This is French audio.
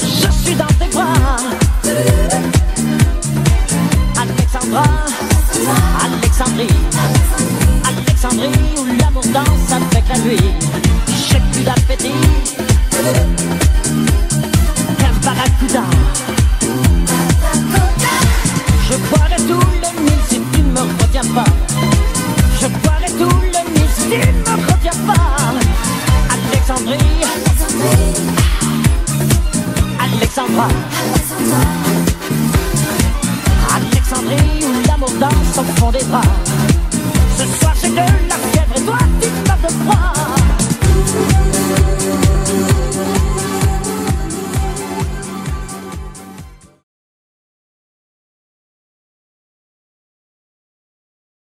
Je suis dans tes bras, Alexandra, Alexandrie, Alexandrie, où l'abondance avec la nuit. Alexandra. Alexandrie où l'amour danse au fond des bras. Ce soir c'est de